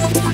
Thank